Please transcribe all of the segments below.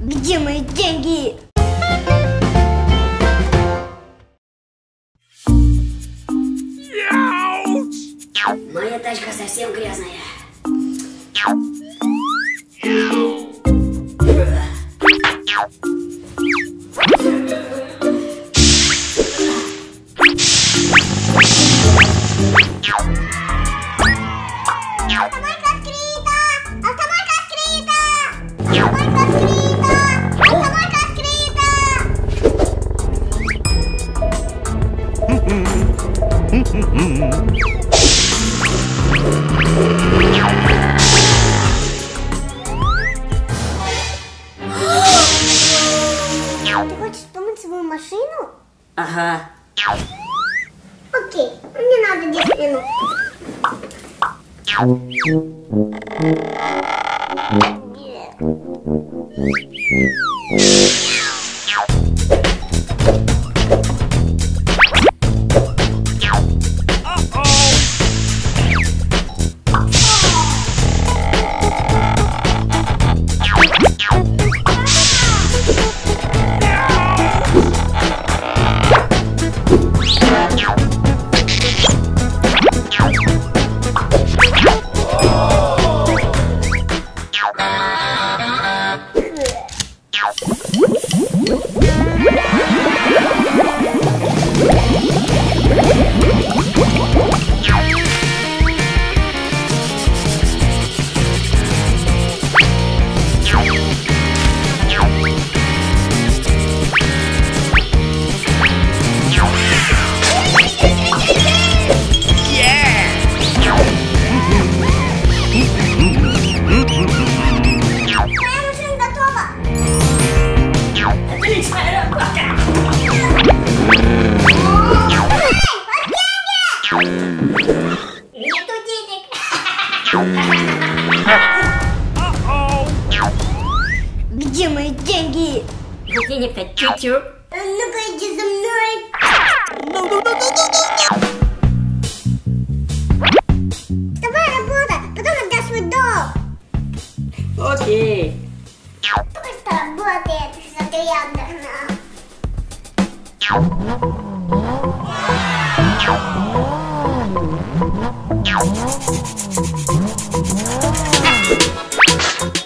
Где мои деньги? Моя тачка совсем грязная. Автомойка Ага. Окей, мне надо 10 минут. Твоя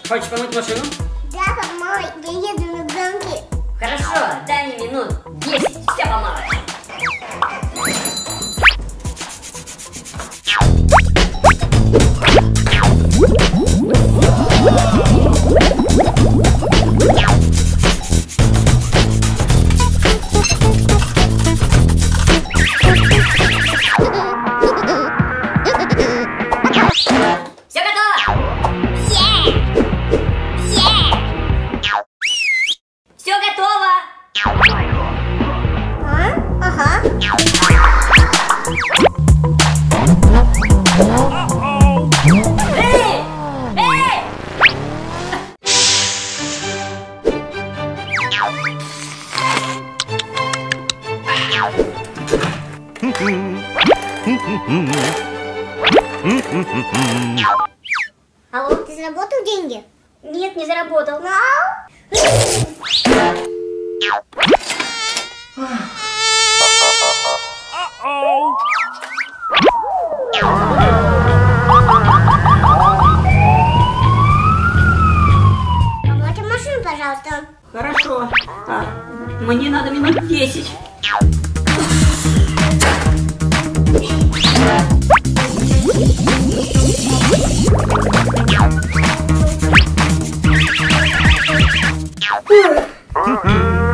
Хочешь помыть машину? Алло, ты заработал деньги? Нет, не заработал. Помойте машину, пожалуйста. Хорошо. А, мне надо минут 10. Mm-hmm.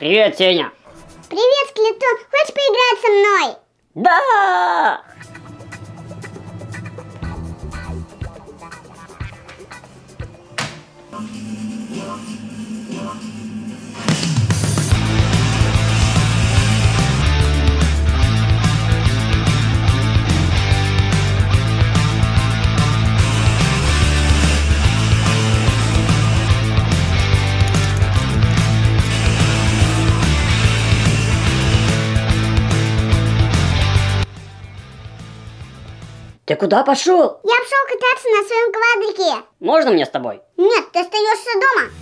Привет, Сеня. Привет, Склетон. Хочешь поиграть со мной? Да! Ты куда пошел? Я пошел кататься на своем квадрике. Можно мне с тобой? Нет, ты остаешься дома.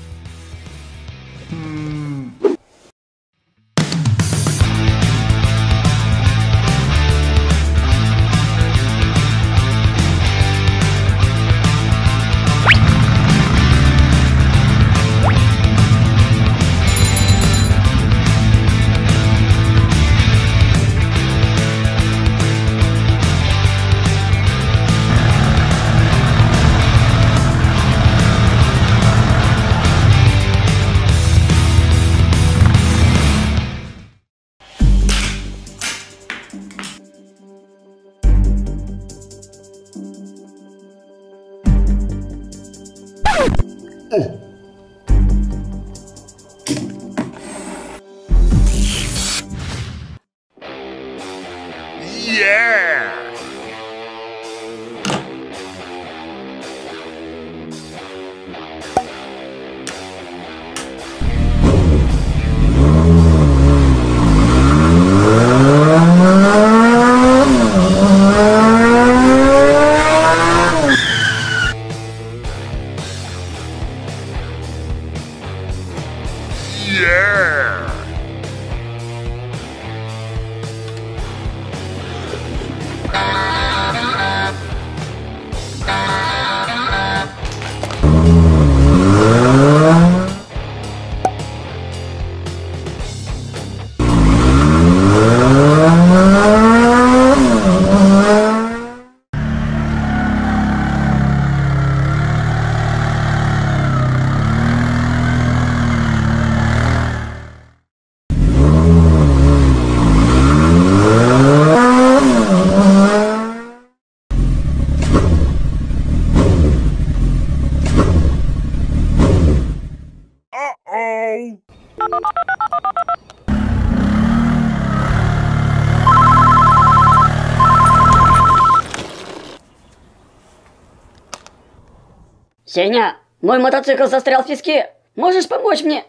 Сеня, мой мотоцикл застрял в песке. Можешь помочь мне?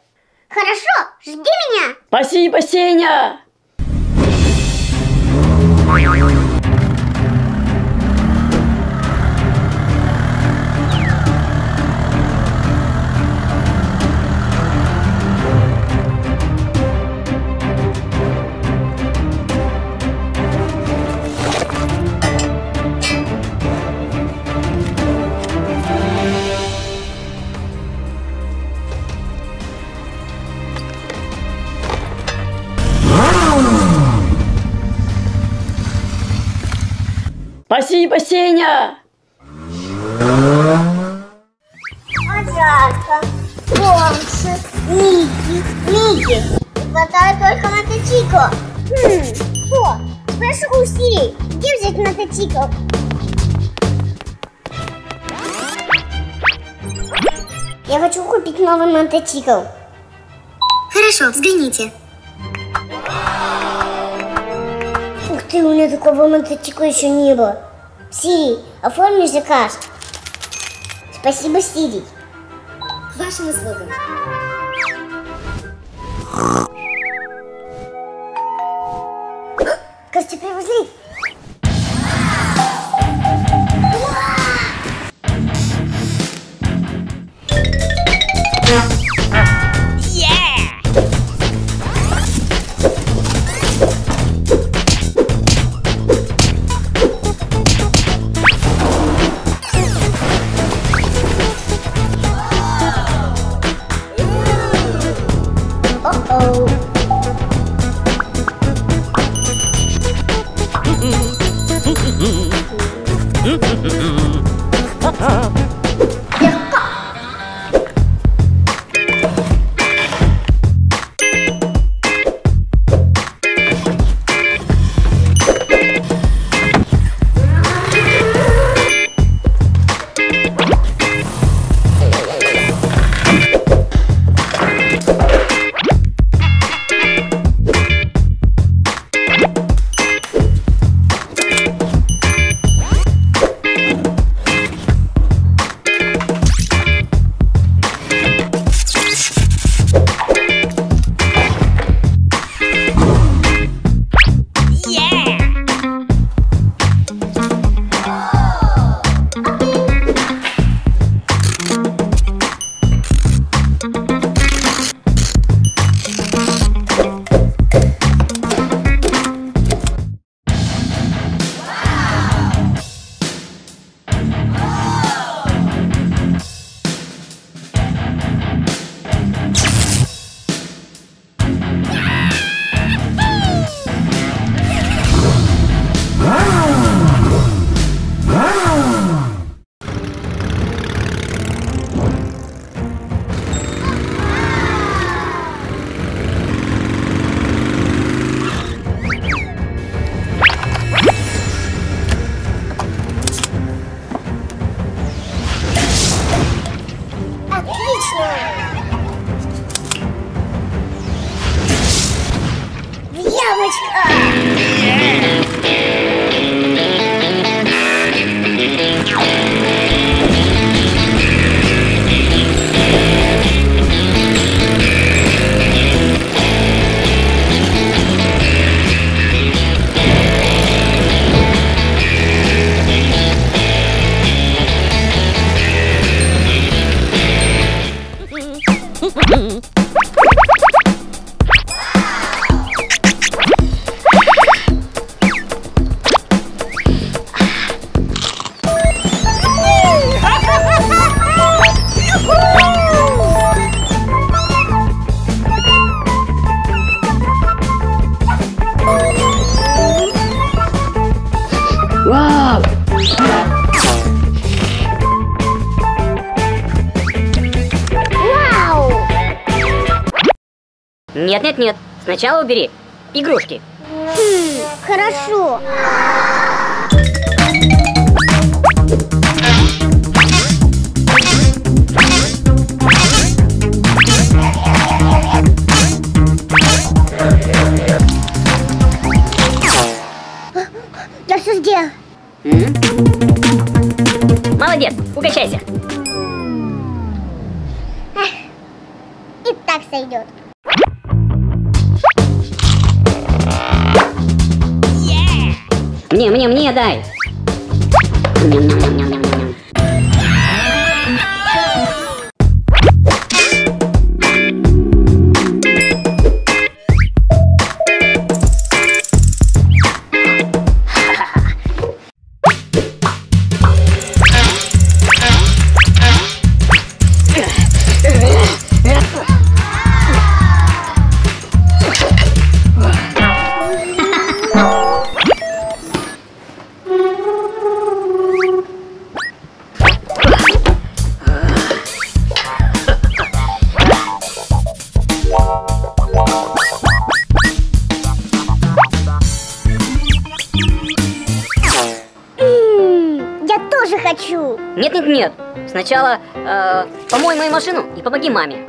Хорошо, жди меня. Спасибо, Сеня! Спасибо, Сеня! Помши, Ники, Ники. Не хватает только мотоцикла. Хм, о, спрошу у Сири, где взять мотоцикл? Я хочу купить новый мотоцикл. Хорошо, взгляните. Ты, у меня такого мотоцикла еще не было. Сири, оформи заказ. Спасибо, Сири. К вашим услугам. Нет-нет-нет, сначала убери игрушки. Хм, хорошо. Я все сделал. Молодец, угощайся. И так сойдет. Мне, мне, помой мою машину и помоги маме.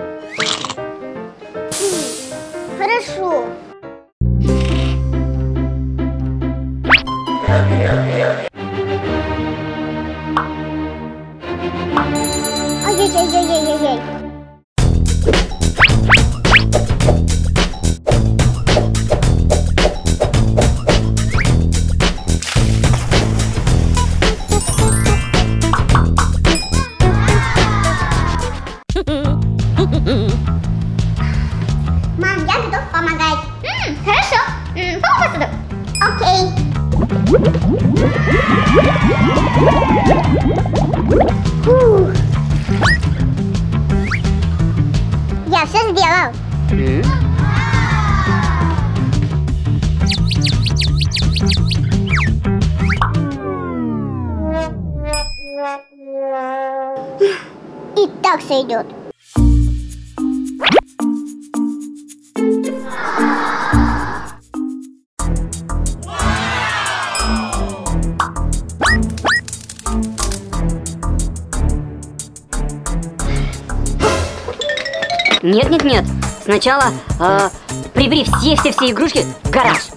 Так сойдет. Нет-нет-нет, сначала э, прибери все-все-все игрушки в гараж.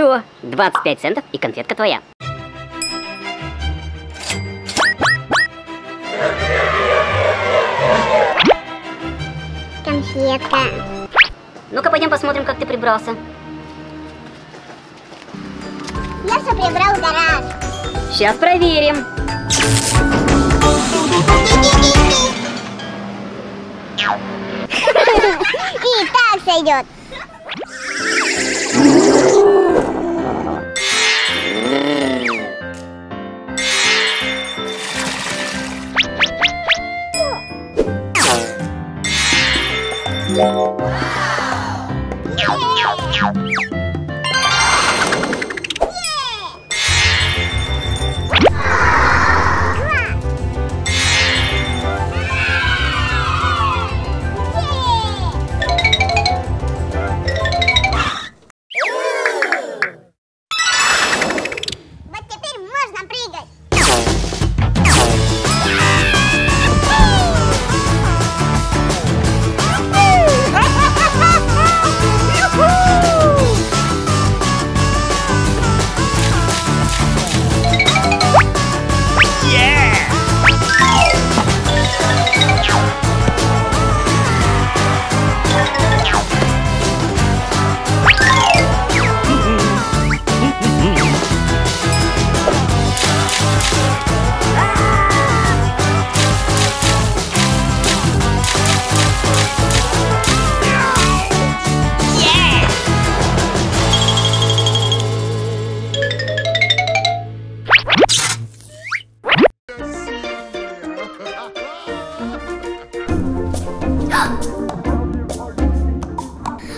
Хорошо, 25 центов и конфетка твоя. Конфетка. Ну-ка пойдем посмотрим, как ты прибрался. Я все прибрал в гараж. Сейчас проверим. И так сойдет.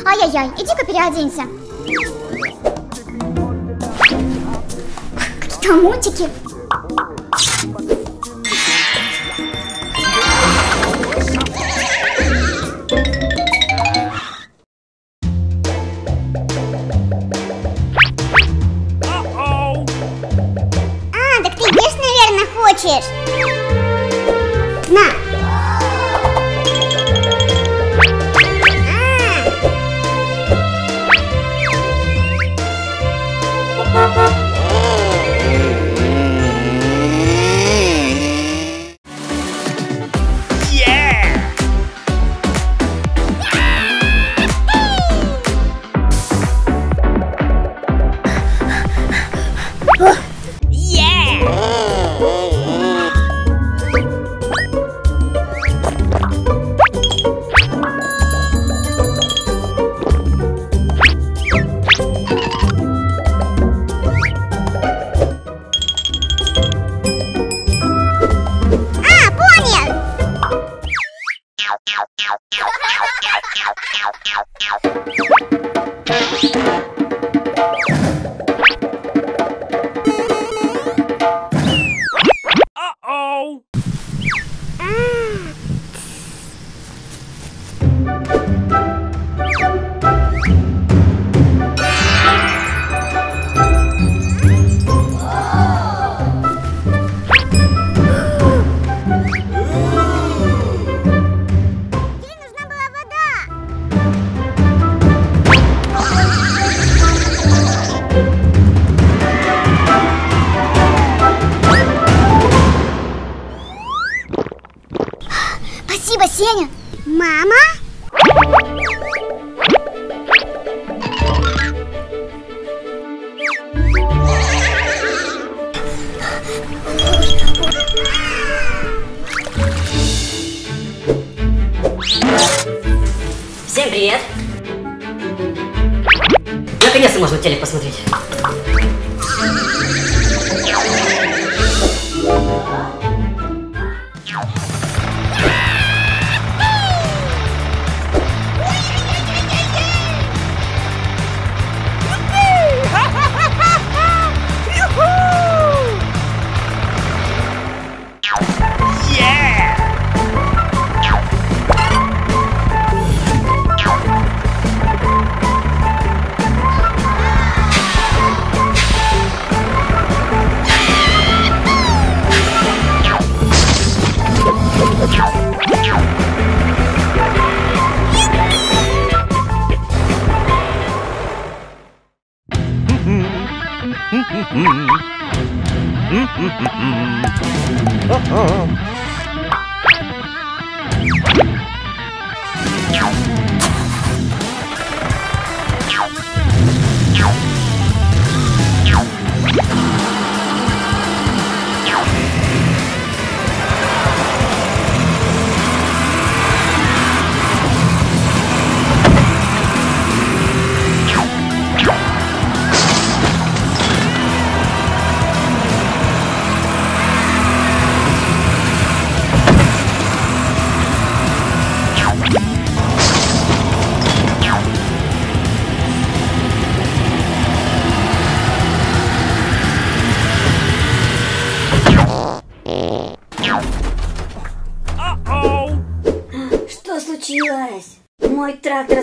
Ай-яй-яй, иди-ка переоденься. Комутики.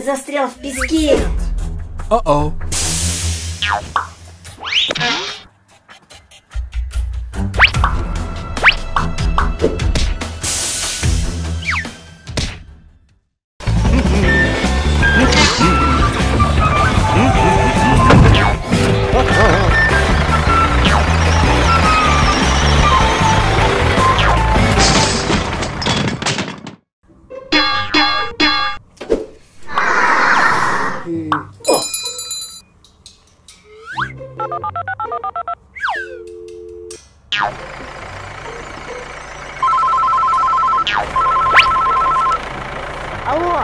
Застрял в песке. Uh-oh. О! Алло,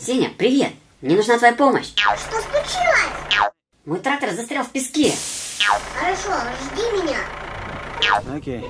Сеня, привет! Мне нужна твоя помощь. что случилось? Мой трактор застрял в песке. Хорошо, жди меня. Okay.